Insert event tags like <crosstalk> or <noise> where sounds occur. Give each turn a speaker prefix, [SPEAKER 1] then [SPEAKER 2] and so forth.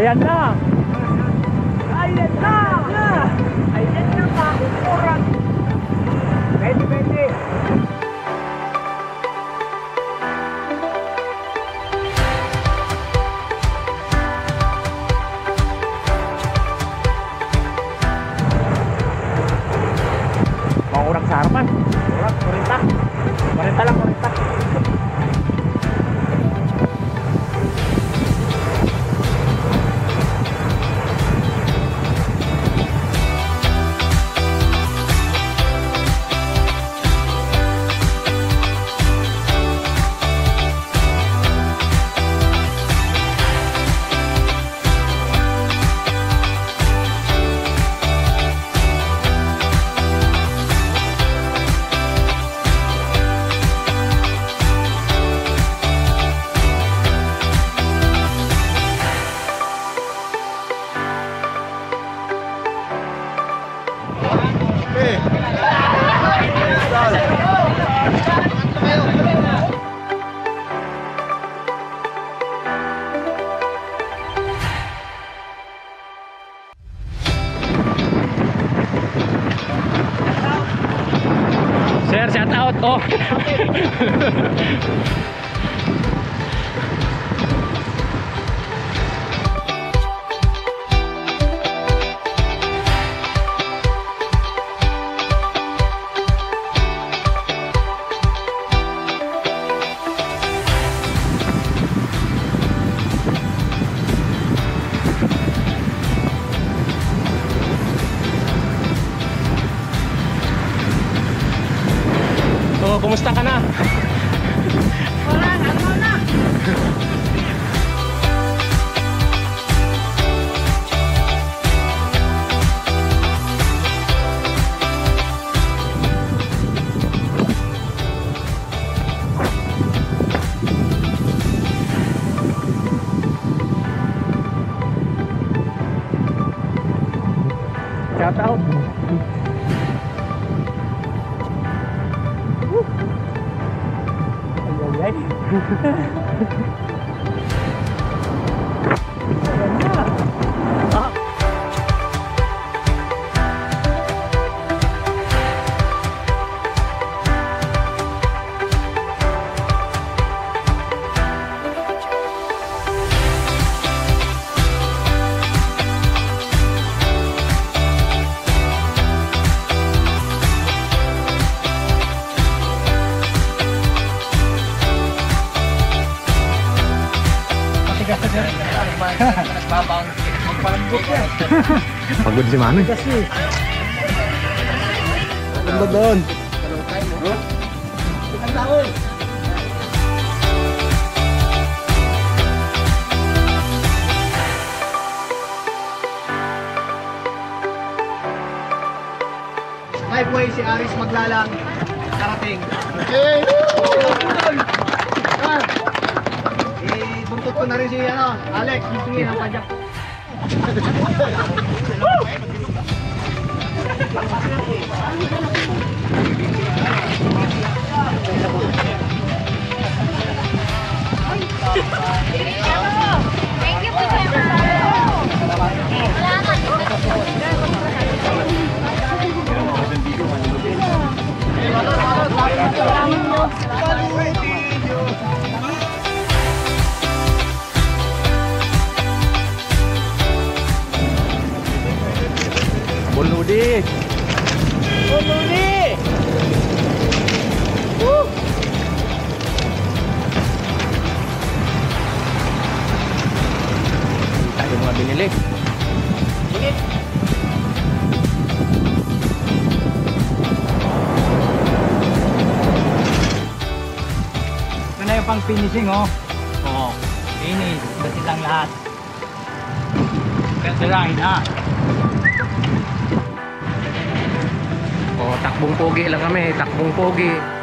[SPEAKER 1] Ayan na. Sir, shout out. Oh. <laughs> Oh, kumusta ka na?
[SPEAKER 2] Wala na, wala!
[SPEAKER 1] Shout out. Bye. <laughs> Nagbabounce. Magpalambot yan. Pagod si Manoy. Kasi. Ganda doon. Ang taon.
[SPEAKER 2] Live way si Aris maglalang. Karating. Okay. Ah buntot ko na rin si ano, Alex,
[SPEAKER 3] hihingi
[SPEAKER 1] ng pajak. Woo! <laughs> Mga binili. Sige.
[SPEAKER 2] Ito na yung pang finishing, oh. Oo. Finish. Basit lang lahat. Kasirain na.
[SPEAKER 1] Oh, takbong pogi lang kami, takbong pogi.